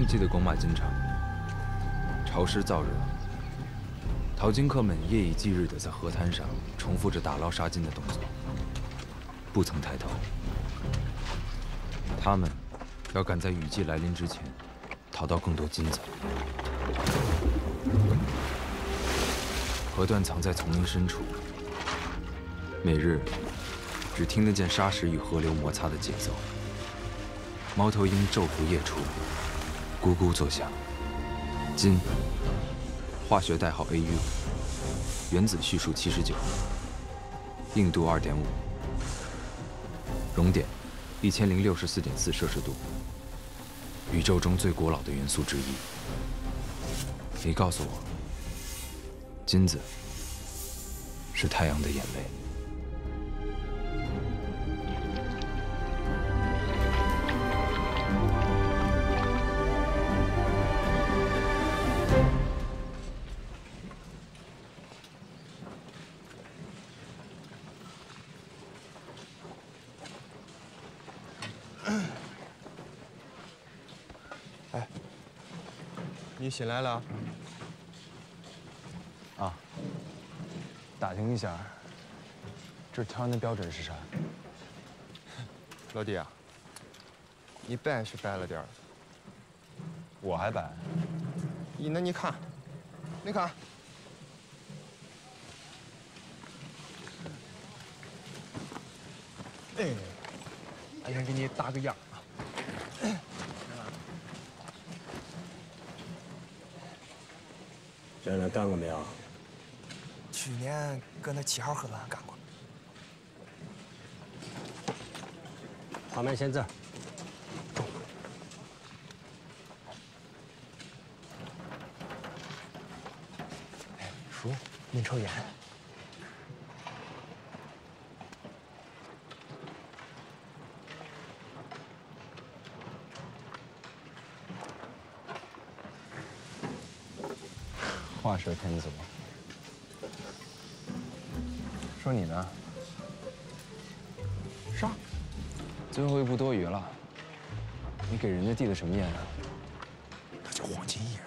旱季的拱马金场，潮湿燥热，淘金客们夜以继日地在河滩上重复着打捞沙金的动作，不曾抬头。他们要赶在雨季来临之前，淘到更多金子。河段藏在丛林深处，每日只听得见沙石与河流摩擦的节奏。猫头鹰昼伏夜出，咕咕作响。金，化学代号 Au，原子序数七十九，硬度二点五，熔点一千零六十四点四摄氏度，宇宙中最古老的元素之一。你告诉我，金子是太阳的眼泪。你醒来了？啊，打听一下，这挑人的标准是啥？老弟啊，你白是白了点儿。我还白？你，那你看，你看，哎，俺先给你打个样。在那干过没有？去年搁那七号河段干过。画面先这儿。哎，叔，您抽烟？话说天祖，说你呢？杀？最后一步多余了。你给人家递的什么烟啊？那叫黄金叶，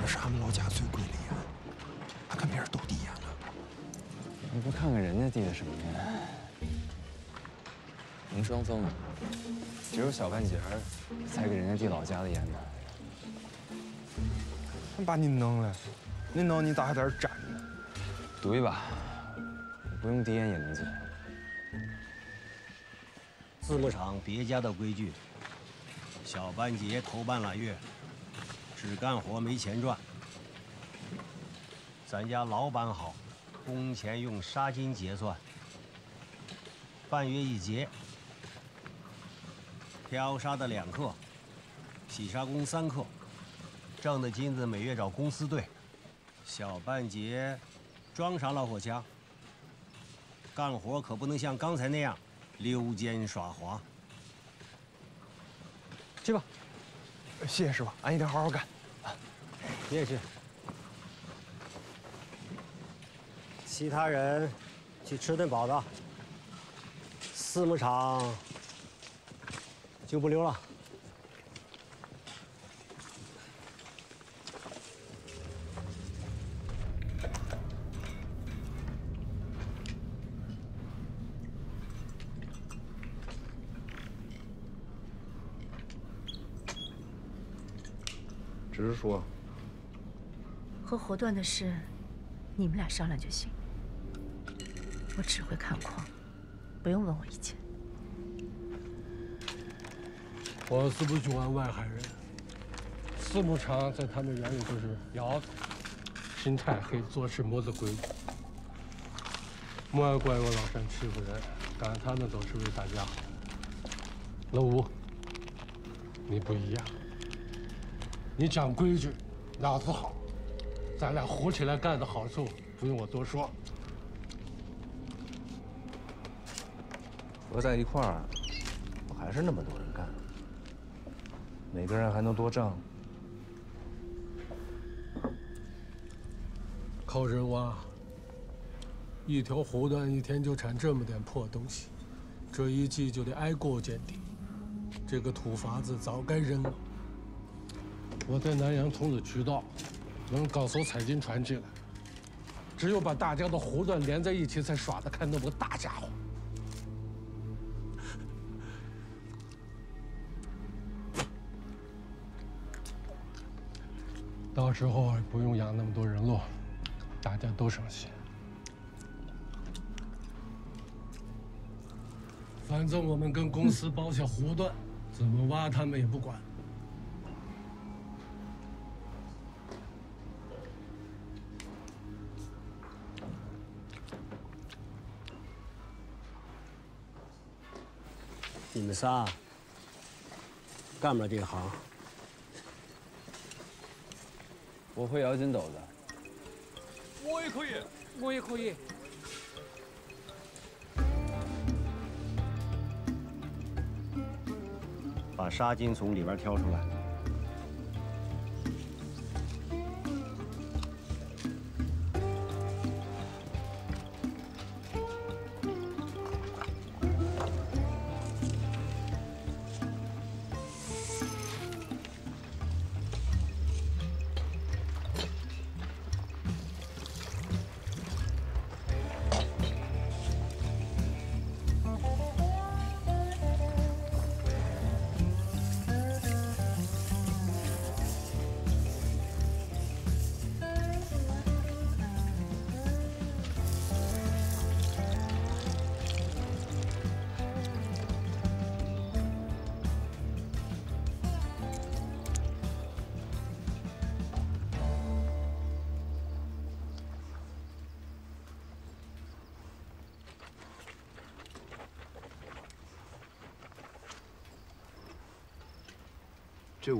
那是俺们老家最贵的烟，俺跟别人都递烟了。你不看看人家递的什么烟？迎双峰，只有小半截儿才给人家递老家的烟呢。把你弄了。你弄你咋还在这站着？赌一把，不用递烟也能进。字幕厂别家的规矩：小半截头半拉月，只干活没钱赚。咱家老板好，工钱用纱巾结算，半月一结。挑沙的两克，洗沙工三克，挣的金子每月找公司兑。小半截，装啥老火枪？干活可不能像刚才那样溜肩耍滑。去吧，谢谢师傅，俺一定好好干。你也去。其他人去吃顿饱的。四牧场就不溜了。直说。和活段的事，你们俩商量就行。我只会看矿，不用问我意见。我是不喜欢外海人。四牧场在他们眼里就是窑子，心太黑，做事没得规矩。莫怪我老山欺负人，赶他们都是为大家好。老五，你不一样。你讲规矩，脑子好，咱俩合起来干的好处不用我多说。合在一块儿，还是那么多人干，每个人还能多挣。靠人挖，一条湖段一天就产这么点破东西，这一季就得挨过见底。这个土法子早该扔了。我在南阳通的渠道，能搞艘采金船进来。只有把大家的湖段连在一起，才耍得开那么个大家伙。到时候不用养那么多人喽，大家都省心。反正我们跟公司包下湖段，怎么挖他们也不管。你们仨干不了这个行。我会摇筋斗的。我也可以，我也可以。把纱巾从里边挑出来。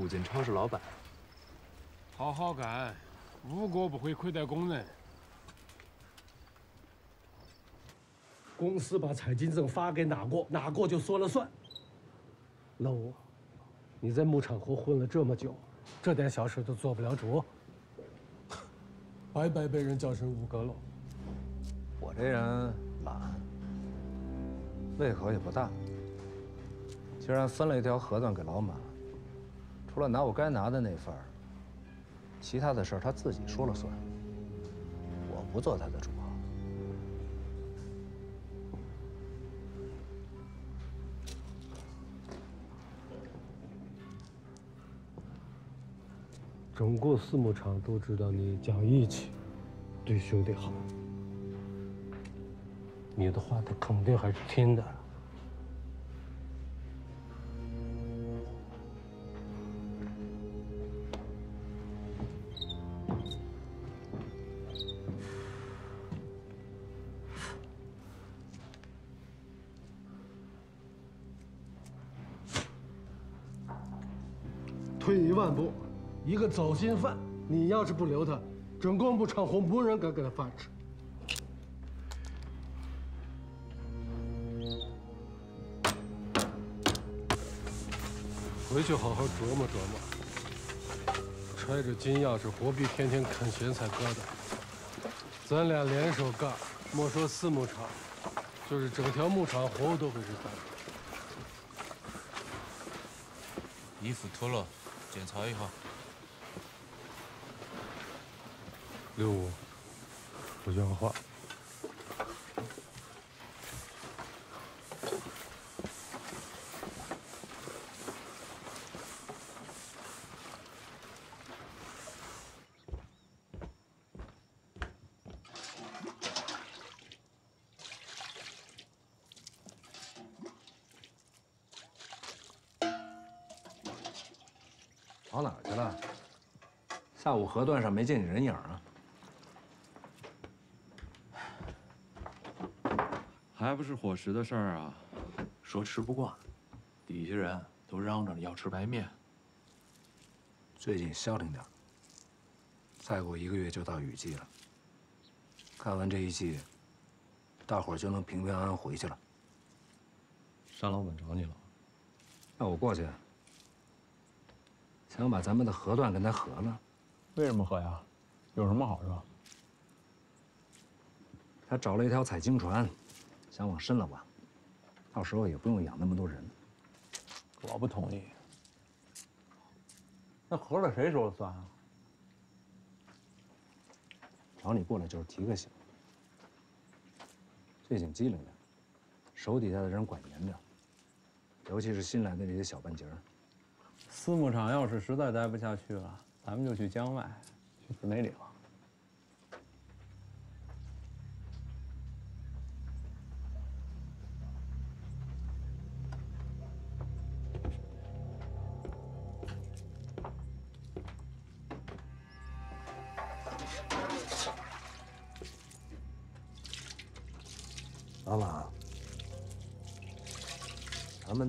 这五件超市老板，好好干，吴国不会亏待工人。公司把采金证发给哪国，哪国就说了算。老吴，你在牧场湖混了这么久，这点小事都做不了主，白白被人叫成吴阁喽。我这人懒，胃口也不大。竟然分了一条河段给老马，除了拿我该拿的那份，其他的事他自己说了算。我不做他的主。整个四牧场都知道你讲义气，对兄弟好。你的话他肯定还是听的。走心犯，你要是不留他，整个牧场红没人敢给他饭吃。回去好好琢磨琢磨。揣着金钥匙，何必天天啃咸菜疙瘩？咱俩联手干，莫说四牧场，就是整条牧场活都会是咱的。衣服脱了，检查一下。刘武，不讲话。跑哪儿去了？下午河段上没见你人影啊？还不是伙食的事儿啊！说吃不惯，底下人都嚷着要吃白面。最近消停点再过一个月就到雨季了。干完这一季，大伙儿就能平平安安回去了。沙老板找你了，让我过去，想把咱们的河段跟他合了。为什么合呀？有什么好处？他找了一条采金船。想往深了挖，到时候也不用养那么多人。我不同意。那合着谁说了算啊？找你过来就是提个醒。最近机灵点，手底下的人管严点，尤其是新来的这些小半截儿。私募厂要是实在待不下去了，咱们就去江外，去紫梅岭。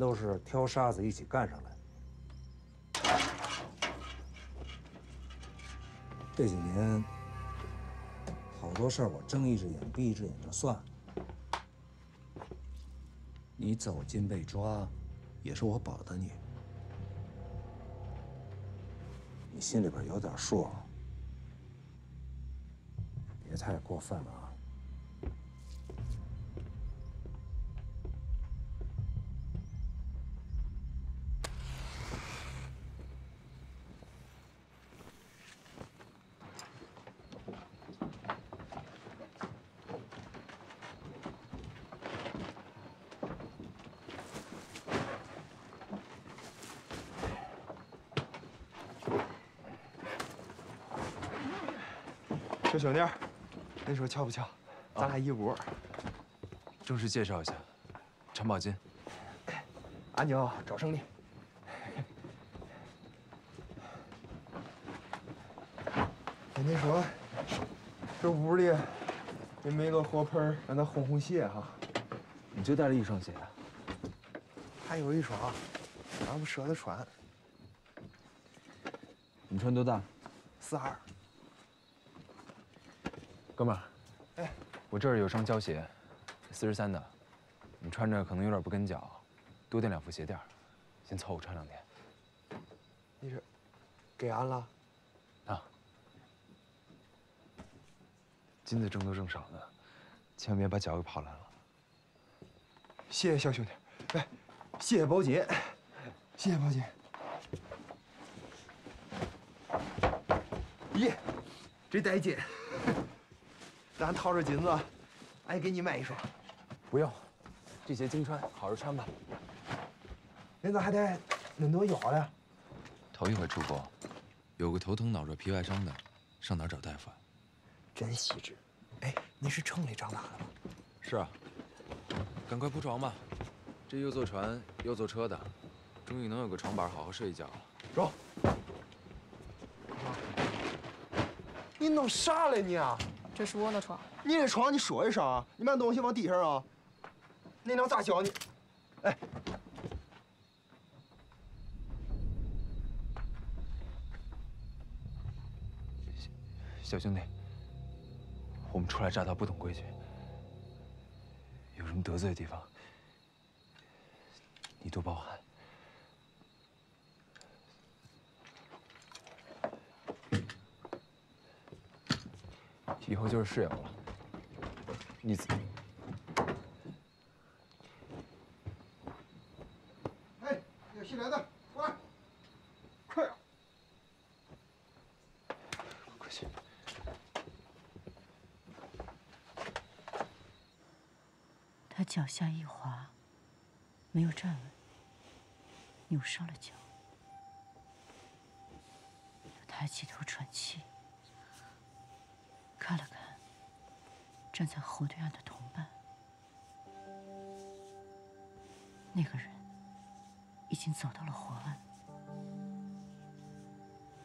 都是挑沙子一起干上来的。这几年，好多事儿我睁一只眼闭一只眼就算了。你走进被抓，也是我保的你。你心里边有点数，别太过分了啊！这兄弟，你说巧不巧？咱俩一屋。正式介绍一下，陈宝金。阿牛找胜利。跟你说，这屋里也没个火盆让他烘烘鞋哈。你就带了一双鞋？还有一双，俺不舍得穿。你穿多大？四二。哥们儿，哎，我这儿有双胶鞋，四十三的，你穿着可能有点不跟脚，多垫两副鞋垫先凑合穿两天。你这给安了？啊，金子挣多挣少的，千万别把脚给跑烂了。谢谢小兄弟，哎，谢谢包姐，谢谢包姐。咦，这带劲！咱掏着金子，俺也给你买一双。不用，这鞋经穿，好好穿吧。恁咋还得恁多药嘞？头一回出国，有个头疼脑热皮外伤的，上哪儿找大夫啊？真细致。哎，你是城里长大的吧？是啊。赶快铺床吧，这又坐船又坐车的，终于能有个床板好好睡一觉了。走。你弄啥嘞你？这是我的床。你这床你说一声啊！你把东西往地上啊！那娘咋教你？哎，小兄弟，我们初来乍到，不懂规矩，有什么得罪的地方，你多包涵。以后就是室友了，你自。哎，有新来的，过来，快点！不客气。他脚下一滑，没有站稳，扭伤了脚。他抬起头喘气。看了看站在河对岸的同伴，那个人已经走到了河岸。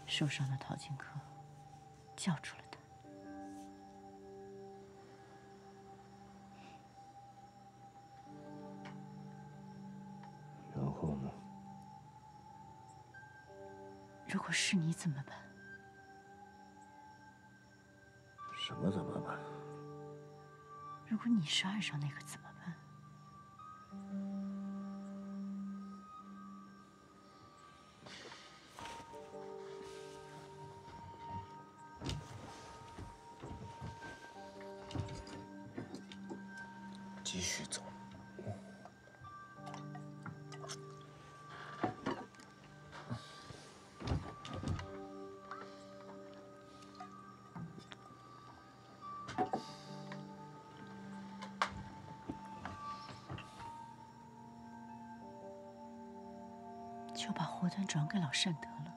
受伤的陶金科叫住了他。然后呢？如果是你怎么办？什么怎么办？如果你是爱上那个怎么办给老善得了。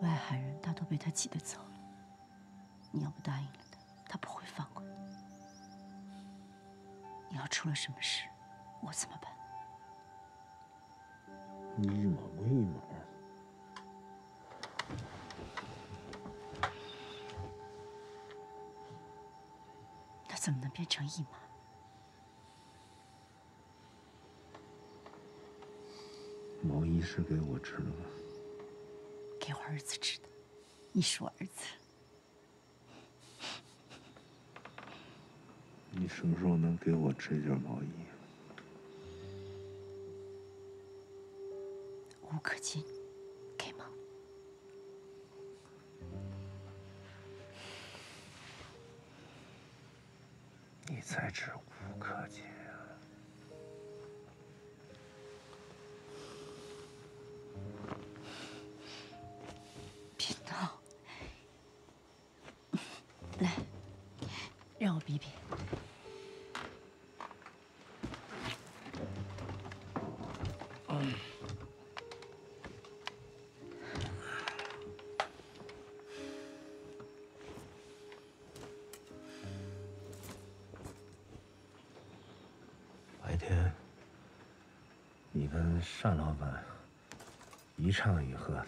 外海人大都被他挤得走了。你要不答应了他，他不会放过你。你要出了什么事，我怎么办？你一码归一码。那怎么能变成一码？是给我吃的吗？给我儿子吃的。你是我儿子。你什么时候能给我织一件毛衣？吴克金，给吗？你才知吴克金让我比比。白天，你跟单老板一唱一和的，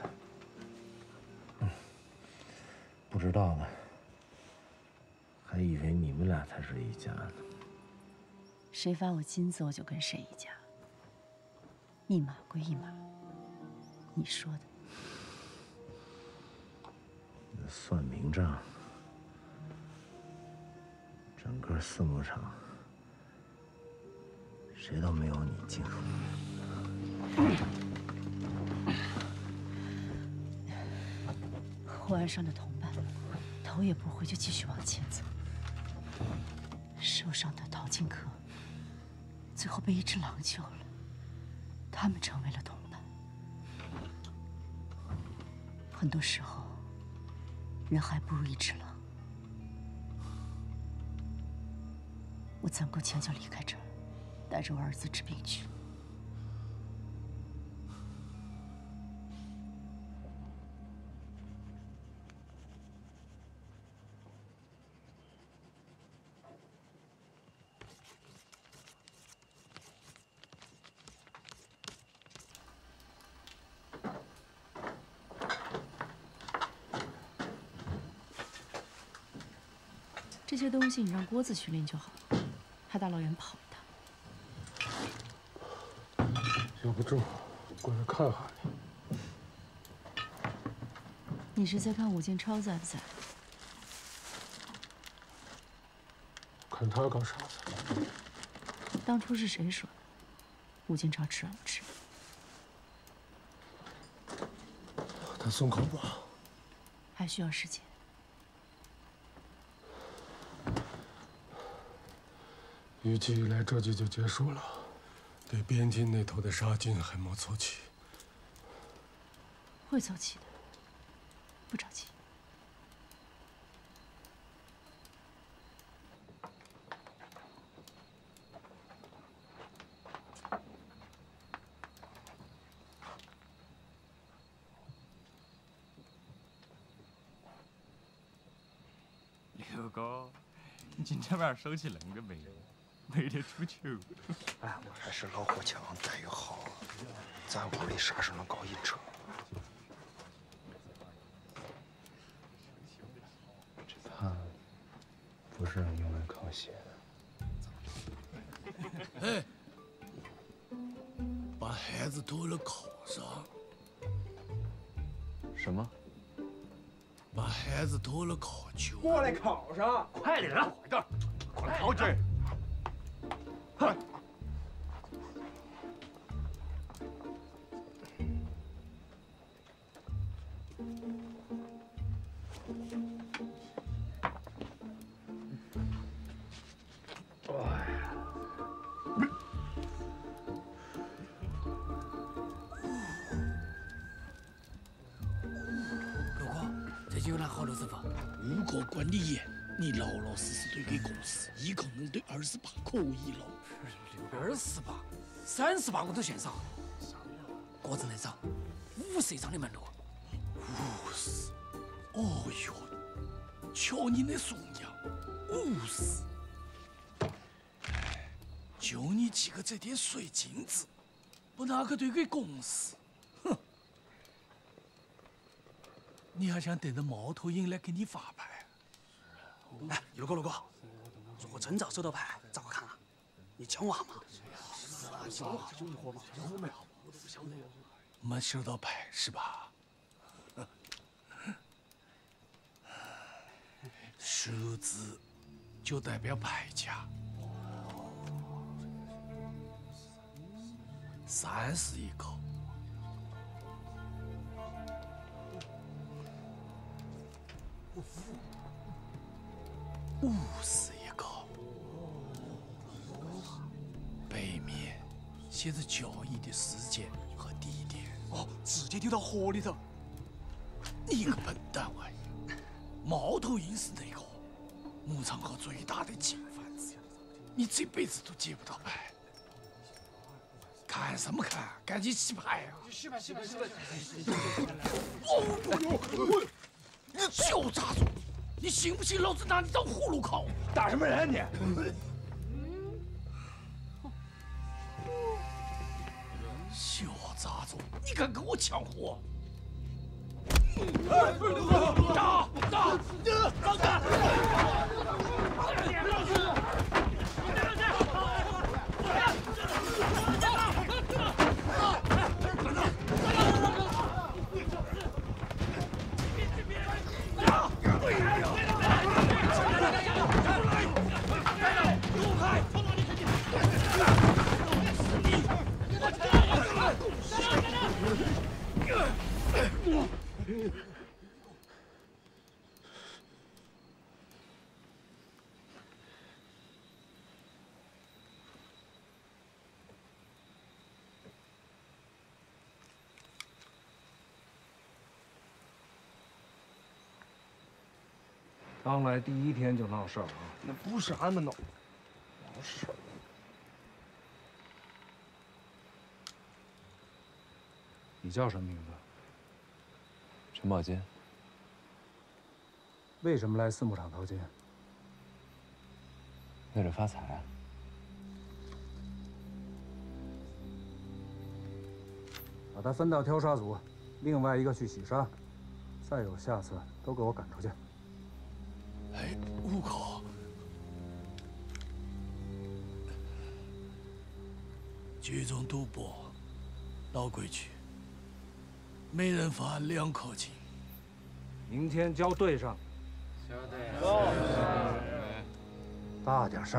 嗯，不知道呢，才是一家呢。谁发我金子，我就跟谁一家。一码归一码，你说的。算明账，整个四牧场谁都没有你精。火岸上的同伴，头也不回就继续往前走。受伤的淘金客，最后被一只狼救了，他们成为了同伴。很多时候，人还不如一只狼。我攒够钱就离开这儿，带着我儿子治病去。了些东西你让郭子去练就好了，他大老远跑一趟。要不住，过来看看你。你是在看武建超在不在？看他干啥去？当初是谁说的？武建超吃软不吃？他松口吧。还需要时间。预计来这季就结束了，对边境那头的沙金还没凑齐。会凑齐的，不着急。刘哥，你今天晚上手气恁个美，美得出球。哎，我还是老火枪待遇好，咱屋里啥时候能搞一车？他不是用来烤血的。哎，把孩子拖了考上。什么？把孩子拖了考球。过来考上，快点啊！快点，过来考去！二十八可以了。二十八、三十八我都嫌少。挂着那张五十一张的门路。五十，哦哟，瞧你那怂样，五十。就你几个这点水金子，不拿个对给公司，哼！你还想等着猫头鹰来给你发牌？哎，陆哥，陆哥，如果真遭收到牌，咋个看啊？你教我下嘛。教我就一伙嘛，我没有，我都不晓得。没收到牌是吧？数字就代表牌价。三十一个，五十写着交易的时间和地点。哦，直接丢到河里头。你个笨蛋玩意！猫头鹰是那个牧场河最大的金贩子，你这辈子都接不到牌。看什么看？赶紧洗牌呀！洗牌，洗牌，洗牌！哦，你小杂种，你信不信老子拿你当葫芦烤？打什么人啊你？你敢跟我抢活？打打打打！刚来第一天就闹事儿啊！那不是俺们闹，闹事儿。你叫什么名字？陈宝金。为什么来四牧场淘金？为了发财啊！把他分到挑沙组，另外一个去洗沙。再有下次，都给我赶出去。聚众赌博，老规矩，每人罚两口金。明天交队上。交队。大点声。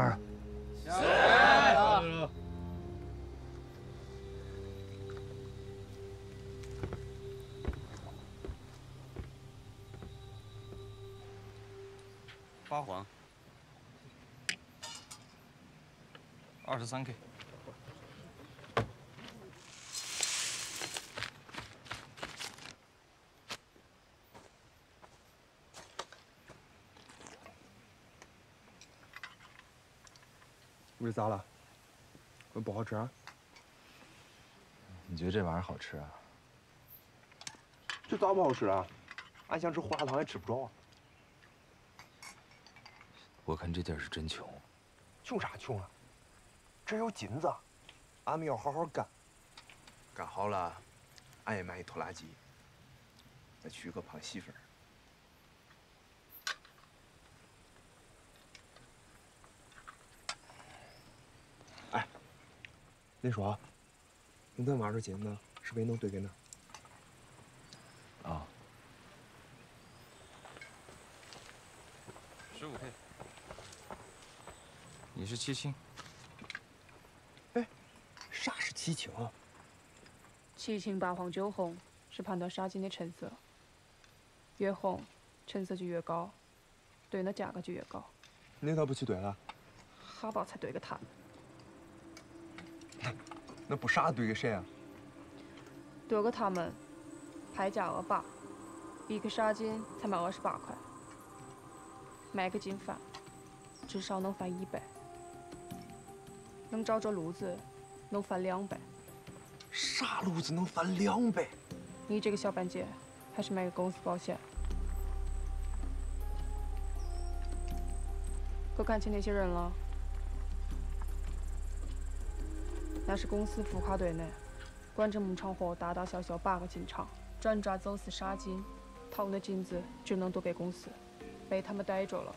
是。八黄，二十三 K。胃咋了？会不好吃啊？你觉得这玩意儿好吃啊？这咋不好吃啊？俺想吃胡辣汤也吃不着啊。我看这地儿是真穷。穷啥穷啊？这有金子，俺们要好好干。干好了，俺也买一拖拉机，再娶个胖媳妇儿。哎，你说，你咱挖着金子，是不是也能兑给呢？啊。十五 K。你是七星。哎，啥是七情啊？七青八黄九红是判断沙金的成色，越红成色就越高，对的价格就越高。你咋不去对了？哈宝才兑给他们。那不傻兑给谁啊？兑给他们，牌价二八，一克沙金才卖二十八块，卖给金贩，至少能翻一倍。能找着路子，能翻两倍。啥路子能翻两倍？你这个小半截，还是买个公司保险。可看清那些人了？那是公司浮夸队呢，管着牧场货大大小小八个金厂，专抓走私沙金，偷的金子只能都给公司，被他们逮着了，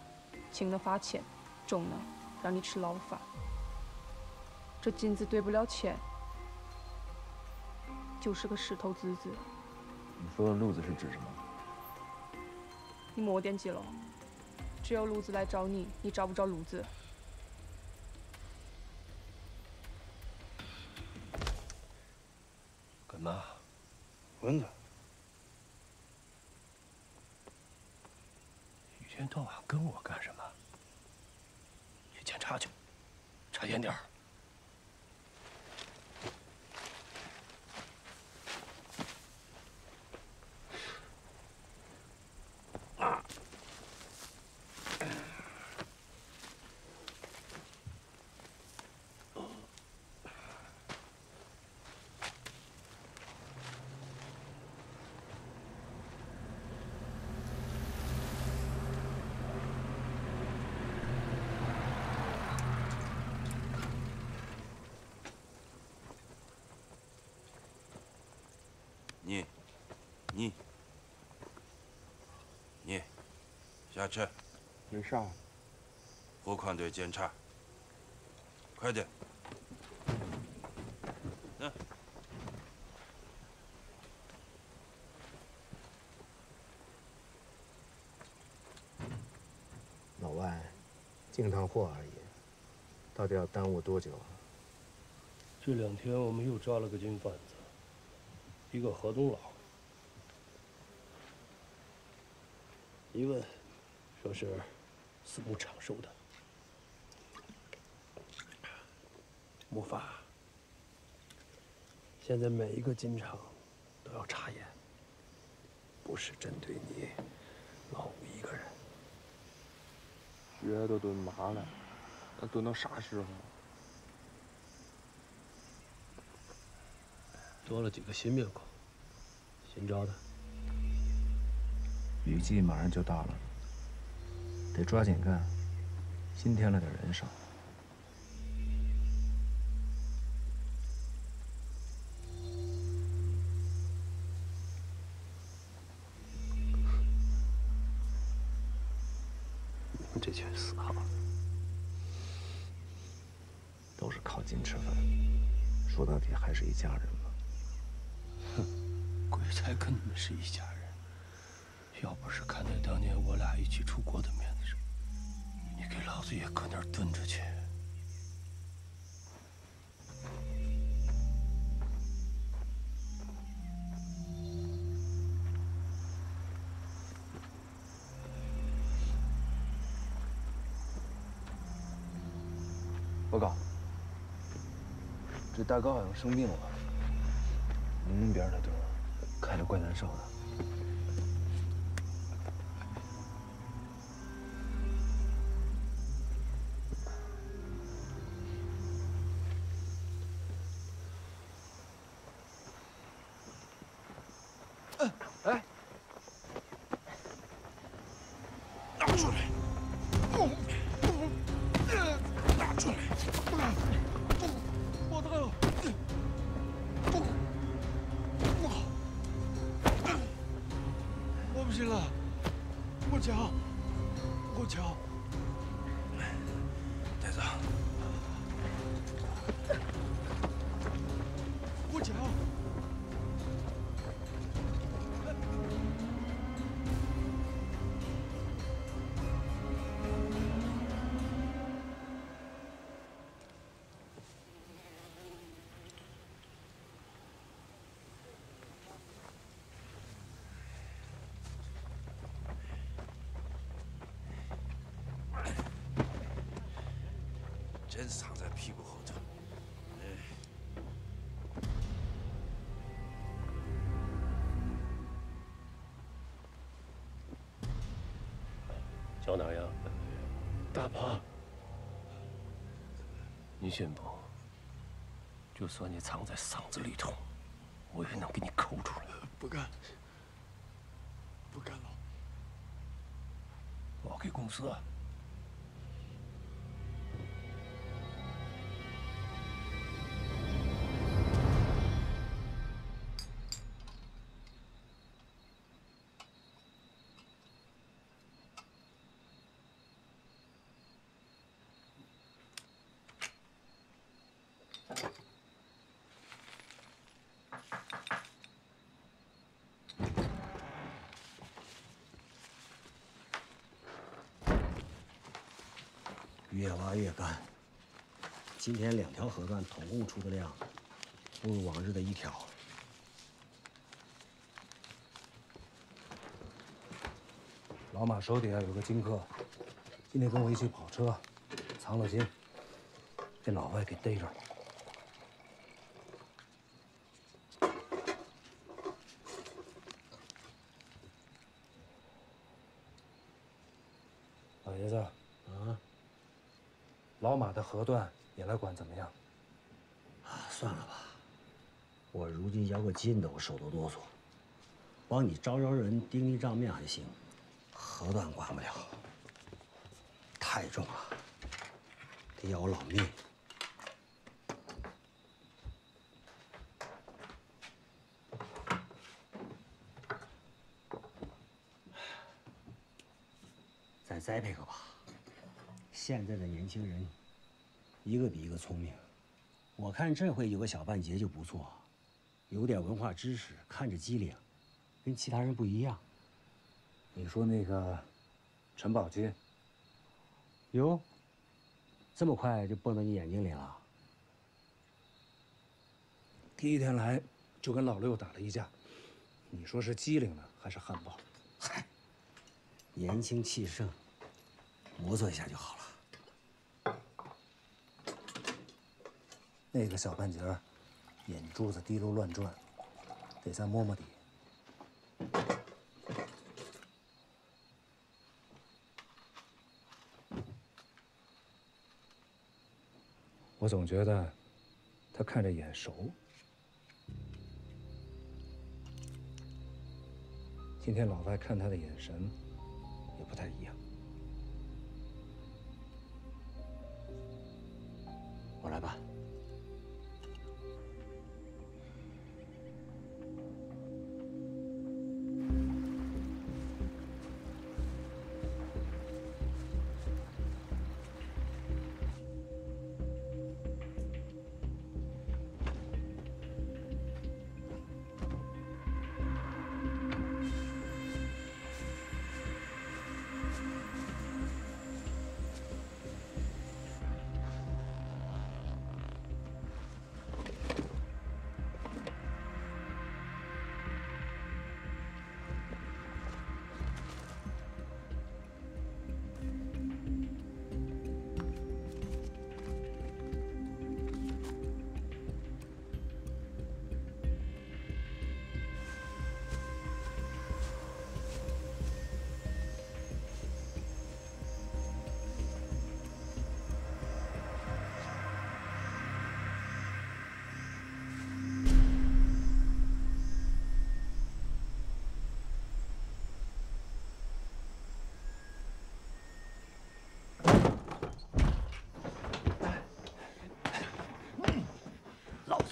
轻的罚钱，重的让你吃牢饭。这金子兑不了钱，就是个石头子子。你说的路子是指什么？你莫惦记了，只有路子来找你，你找不着路子。干嘛？蚊子。一天到晚跟我干什么？去检查去，查严点儿。你，你，你，下车。没事。货款队检查。快点。嗯。老外，进趟货而已，到底要耽误多久啊？这两天我们又抓了个金贩子，一个河东佬。一问，说是四牧场收的。木法，现在每一个金厂都要查验，不是针对你老吴一个人。血都蹲麻了，那蹲到啥时候？多了几个新面孔，新招的。雨季马上就到了，得抓紧干。新添了点人手。大哥好像生病了，门边的灯开的怪难受的。不行了，过桥，过桥。带走。真是藏在屁股后头。哎，脚哪样？大胖，你信不？就算你藏在嗓子里头，我也能给你抠出来。不干，不干了。我给公司。越挖越干。今天两条河段统共出的量，不如往日的一条。老马手底下有个金客，今天跟我一起跑车，藏了金，被老外给逮着了。老爷子，啊，河段你来管怎么样？啊，算了吧。我如今要个金的，我手都哆嗦。帮你招招人，盯盯账面还行，河段管不了，太重了，得要我老命。再栽培个吧。现在的年轻人，一个比一个聪明。我看这回有个小半截就不错，有点文化知识，看着机灵，跟其他人不一样。你说那个陈宝金，哟，这么快就蹦到你眼睛里了？第一天来就跟老六打了一架，你说是机灵呢还是汉堡？嗨，年轻气盛，磨蹭一下就好了。那个小半截，眼珠子滴溜乱转，得再摸摸底。我总觉得他看着眼熟。今天老外看他的眼神也不太一样。我来吧。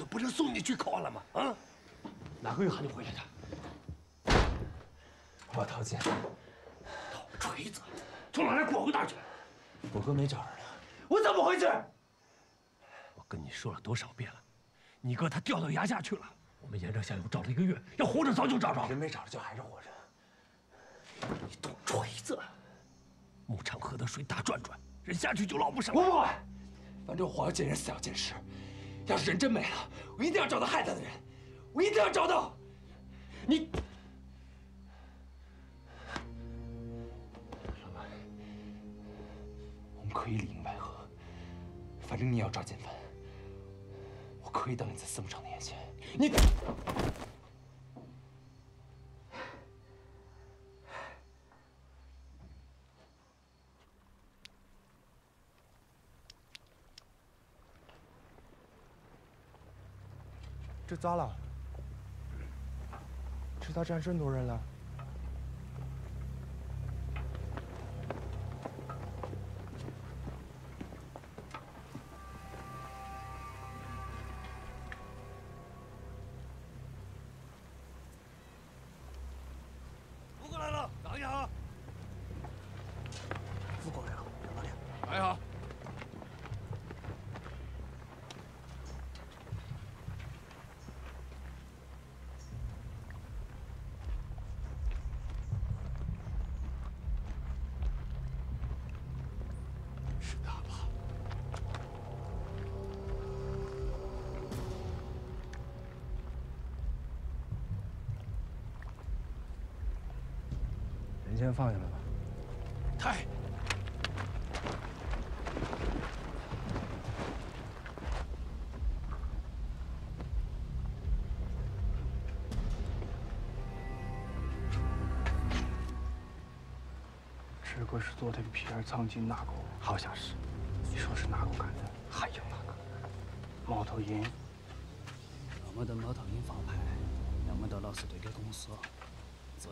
不是送你去考完了吗？啊，哪个月喊你回来的？我掏钱。掏锤子，从哪来滚回哪儿去？我哥没找着呢。我怎么回事？我跟你说了多少遍了，你哥他掉到崖下去了。我们沿着下游找了一个月，要活着早就找着了。人没找着，就还是活着。你懂锤子？牧场河的水大转转，人下去就捞不上。我不管，反正活要见人，死要见尸。要是人真没了，我一定要找到害他的人，我一定要找到。你，老马，我们可以里应外合，反正你也要抓奸犯。我可以当你在司牧场的眼线。你。这咋了？这咋站这么多人了？放下来吧。太。只不过是昨天皮尔藏进那个，好像是。你说是哪个干的？还有那个猫头鹰。要么等猫头鹰放牌，那么多老四兑给公司。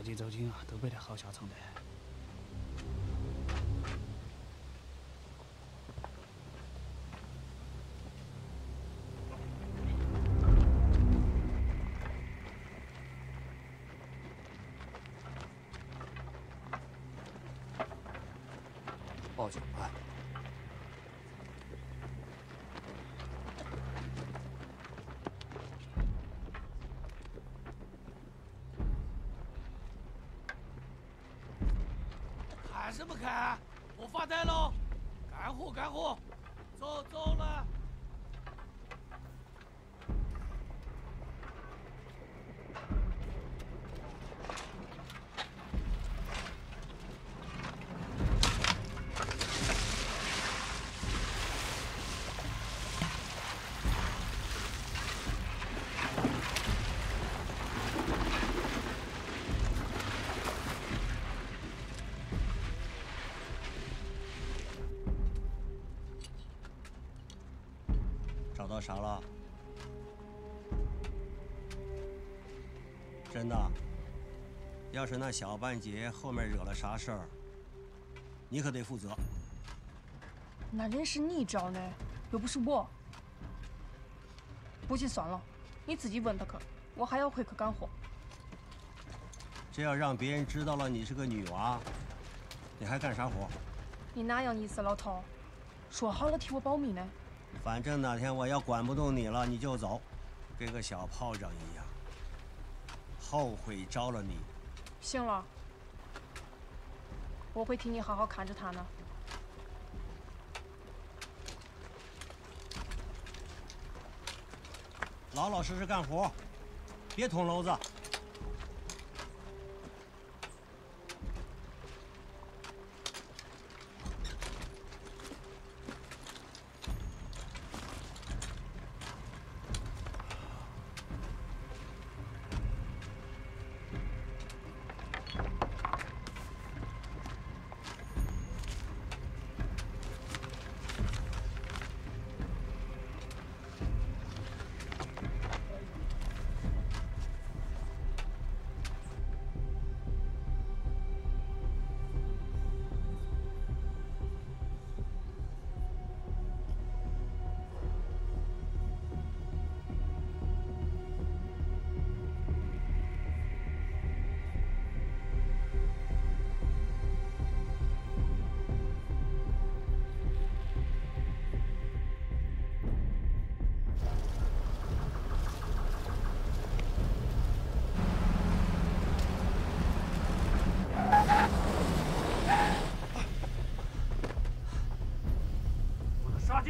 自己走进啊，都没得好下场的。报警吧。什么看？我发呆喽！干活干活，走走啥了？真的？要是那小半截后面惹了啥事儿，你可得负责。那人是你找的，又不是我。不信算了，你自己问他去，我还要回去干活。这要让别人知道了你是个女娃，你还干啥活？你哪样意思，老头？说好了替我保密呢。反正哪天我要管不动你了，你就走，跟个小炮仗一样。后悔招了你。行了，我会替你好好看着他呢。老老实实干活，别捅娄子。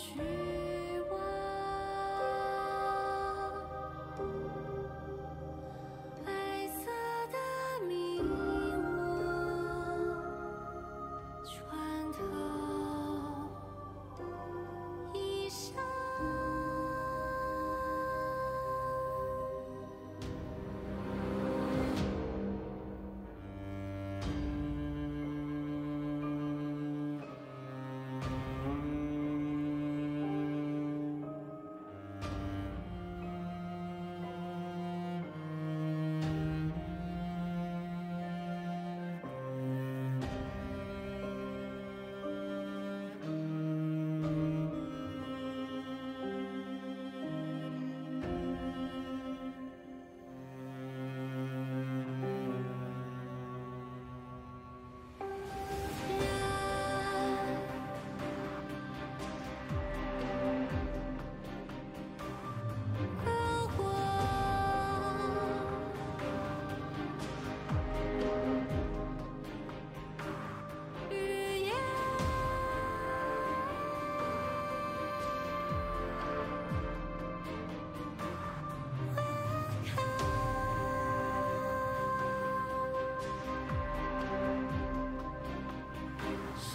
许。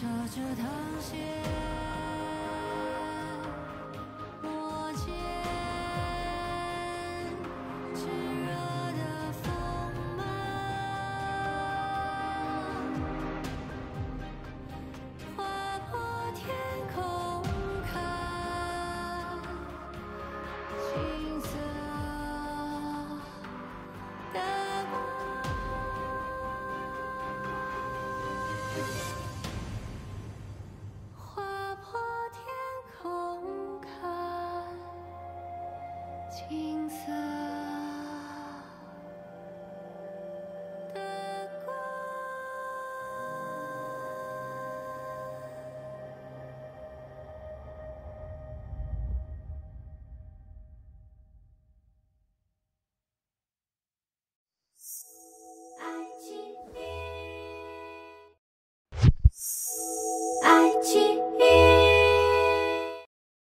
踏着糖鞋，